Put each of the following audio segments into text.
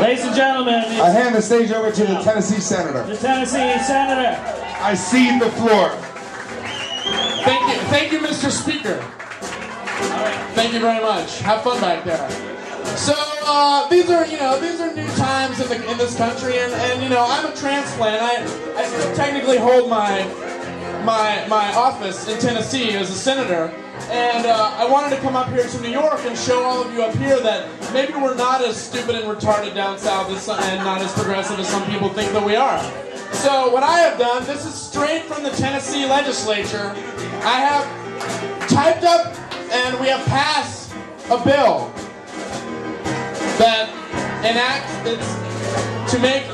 Ladies and gentlemen, I hand the stage over to the Tennessee Senator. the Tennessee Senator. I cede the floor. Thank you, thank you, Mr. Speaker. Thank you very much. Have fun back there. So uh, these are, you know, these are new times in, the, in this country, and, and you know, I'm a transplant. I, I still technically hold my my my office in Tennessee as a senator, and uh, I wanted to come up here to New York and show all of you up here that maybe we're not as stupid and retarded down south as and not as progressive as some people think that we are. So what I have done, this is straight from the Tennessee legislature. I have typed up and we have passed a bill that enacts to make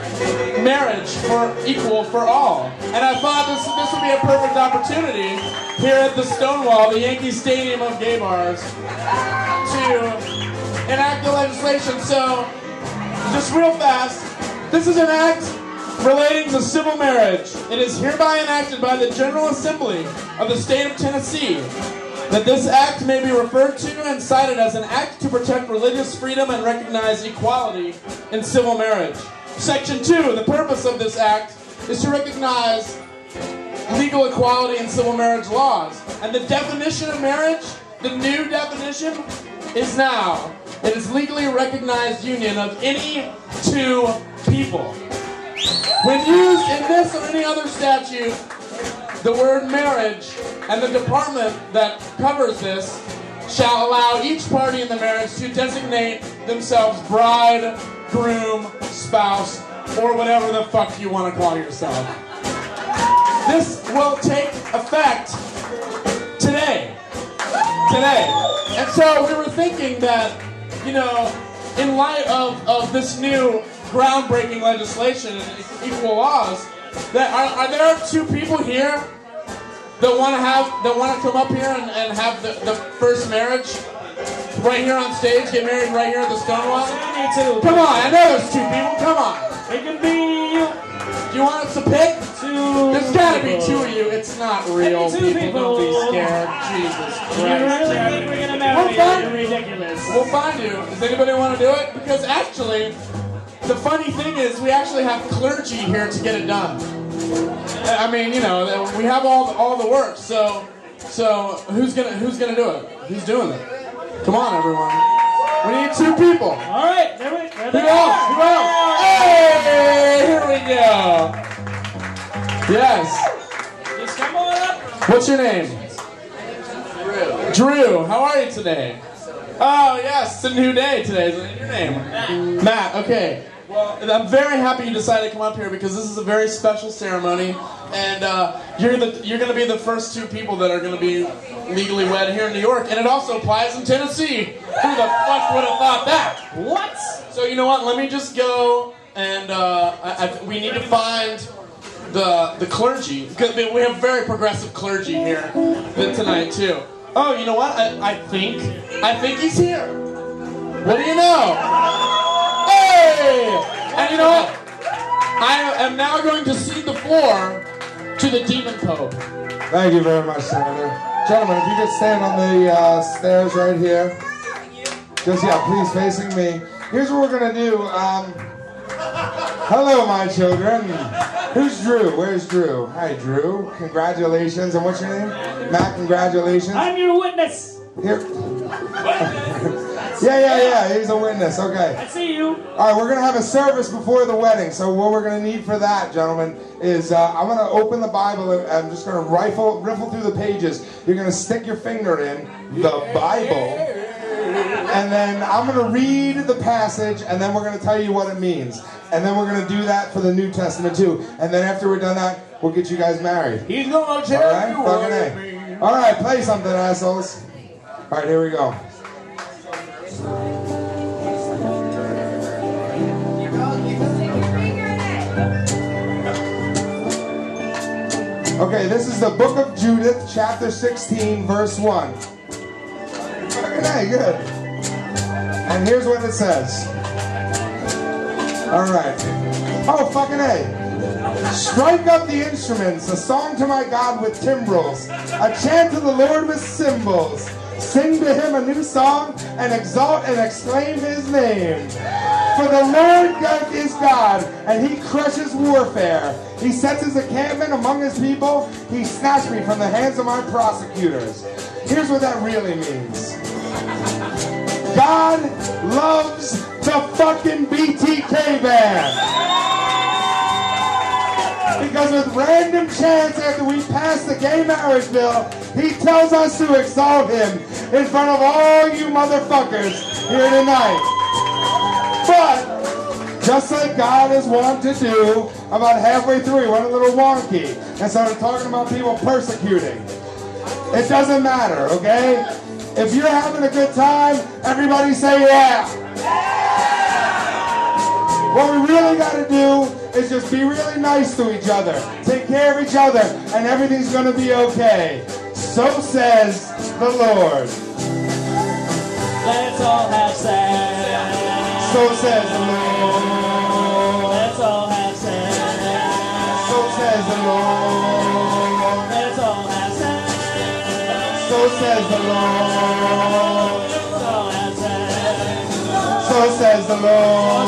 marriage for equal for all. And I thought this this would be a perfect opportunity here at the Stonewall, the Yankee Stadium of gay bars, to enact the legislation. So, just real fast, this is an act relating to civil marriage. It is hereby enacted by the General Assembly of the state of Tennessee that this act may be referred to and cited as an act to protect religious freedom and recognize equality in civil marriage. Section 2, the purpose of this act is to recognize legal equality in civil marriage laws. And the definition of marriage, the new definition, is now it is legally recognized union of any two people. When used in this or any other statute, the word marriage and the department that covers this shall allow each party in the marriage to designate themselves bride, groom, spouse, or whatever the fuck you want to call yourself. This will take effect today. Today. And so we were thinking that, you know, in light of, of this new groundbreaking legislation and equal laws, that are, are there two people here that want to have that want to come up here and, and have the, the first marriage right here on stage, get married right here at the Stonewall? Come on, I know there's two people. Come on. It can be you. Do you want us to pick? Two. There's gotta be two of you. It's not real. Two People, don't be scared. Jesus You Christ. really think we're gonna We'll find- you? You're ridiculous. We'll find you. Does anybody want to do it? Because actually, the funny thing is, we actually have clergy here to get it done. I mean, you know, we have all all the work. So, so who's gonna who's gonna do it? Who's doing it? Come on, everyone. We need two people. All right, there we there Who they else? Who else? Hey, here we go. Yes. Just come on up. What's your name? Drew. Drew, how are you today? Oh, yes, it's a new day today. Is it your name? Matt. Matt, okay. Well, I'm very happy you decided to come up here because this is a very special ceremony, and uh, you're the you're going to be the first two people that are going to be legally wed here in New York, and it also applies in Tennessee. Who the fuck would have thought that? What? So you know what? Let me just go and uh, I, I, we need to find the the clergy because we have very progressive clergy here tonight too. Oh, you know what? I, I think I think he's here. What do you know? Hey! And you know what? I am now going to cede the floor to the demon pope. Thank you very much, Senator. Gentlemen, if you could stand on the uh, stairs right here. Just, yeah, please facing me. Here's what we're going to do. Um, hello, my children. Who's Drew? Where's Drew? Hi, Drew. Congratulations. And what's your name? Matt, congratulations. I'm your witness. Here. yeah, yeah, yeah. He's a witness. Okay. I see you. All right, we're gonna have a service before the wedding. So what we're gonna need for that, gentlemen, is uh, I'm gonna open the Bible and I'm just gonna rifle, riffle through the pages. You're gonna stick your finger in the Bible, and then I'm gonna read the passage, and then we're gonna tell you what it means, and then we're gonna do that for the New Testament too. And then after we're done that, we'll get you guys married. He's gonna All tell right, you what fucking it A. means. All right, play something, assholes. All right, here we go. Okay, this is the book of Judith, chapter 16, verse 1. Fucking A, good. And here's what it says. All right. Oh, fucking A. Strike up the instruments, a song to my God with timbrels, a chant to the Lord with cymbals. Sing to him a new song and exalt and exclaim his name. For the Lord God is God, and he crushes warfare. He sets his encampment among his people. He snatched me from the hands of my prosecutors. Here's what that really means. God loves the fucking BTK band. Because with random chance after we pass the gay marriage bill, he tells us to exalt him in front of all you motherfuckers here tonight. But just like God is wont to do, about halfway through he went a little wonky and started talking about people persecuting. It doesn't matter, okay? If you're having a good time, everybody say yeah. What we really got to do is just be really nice to each other, take care of each other, and everything's going to be okay. So says the Lord. Let's all have sex. So says the Lord. Let's all have sex. So says the Lord. Let's all have sex. So says the Lord. Let's all have sex. So says the Lord.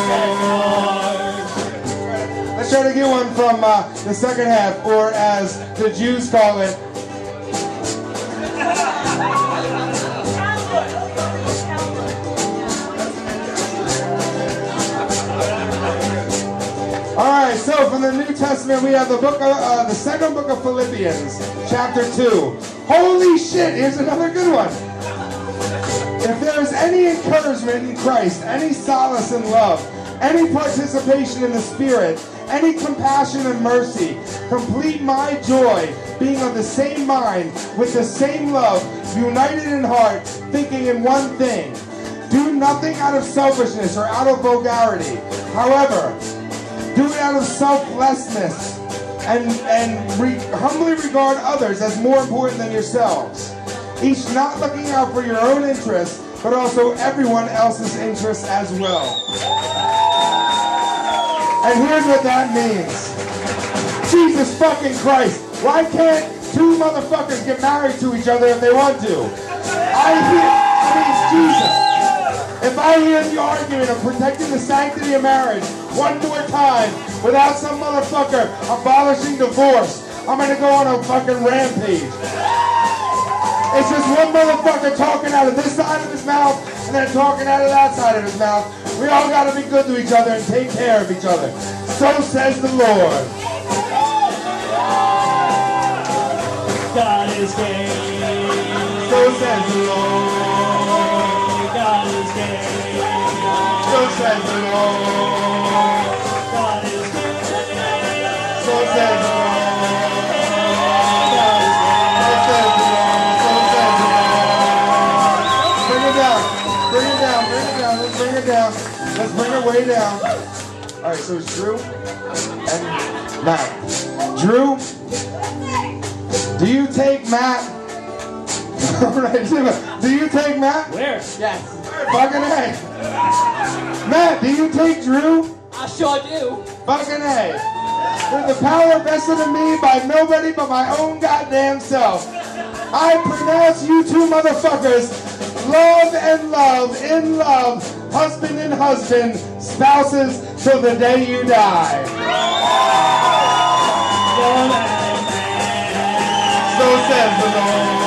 Let's try to get one from uh, the second half, or as the Jews call it, the New Testament, we have the book, of, uh, the second book of Philippians, chapter two. Holy shit! Here's another good one. If there is any encouragement in Christ, any solace in love, any participation in the Spirit, any compassion and mercy, complete my joy, being of the same mind, with the same love, united in heart, thinking in one thing. Do nothing out of selfishness or out of vulgarity. However, do it out of selflessness and, and re- humbly regard others as more important than yourselves. Each not looking out for your own interests, but also everyone else's interests as well. And here's what that means. Jesus fucking Christ. Why can't two motherfuckers get married to each other if they want to? I hear, I mean, Jesus. If I hear the argument of protecting the sanctity of marriage one more time without some motherfucker abolishing divorce, I'm gonna go on a fucking rampage. It's just one motherfucker talking out of this side of his mouth and then talking out of that side of his mouth. We all gotta be good to each other and take care of each other. So says the Lord. God is gay. So says the Lord. God is gay. So says the Lord. Bring it down. Bring it down. Bring it down. Let's bring it down. Let's bring it way down. All right, so it's Drew and Matt. Drew, do you take Matt? Do you take Matt? Where? Yes, Fucking A. Matt, do you take Drew? I sure do. Fucking A. With the power vested in me by nobody but my own goddamn self. I pronounce you two motherfuckers love and love in love, husband and husband, spouses till the day you die. So says the Lord.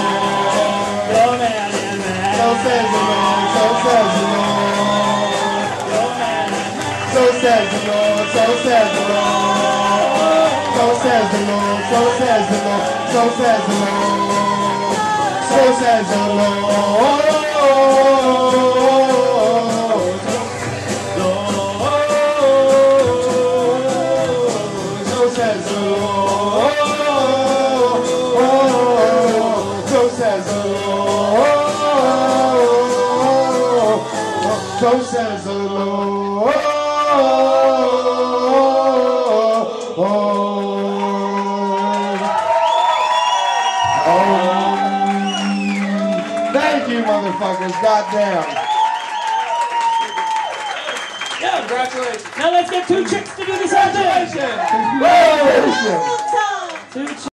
So says the Lord. So says the Lord. So says the Lord. So says the Lord. Says the Lord. So says the Lord. So says the Lord. So says the Lord. So says the Lord. So says the Lord. So says the Lord. Motherfuckers. Goddamn. Yeah. Congratulations. Now let's get two chicks to do this whole thing. Congratulations. Two chicks.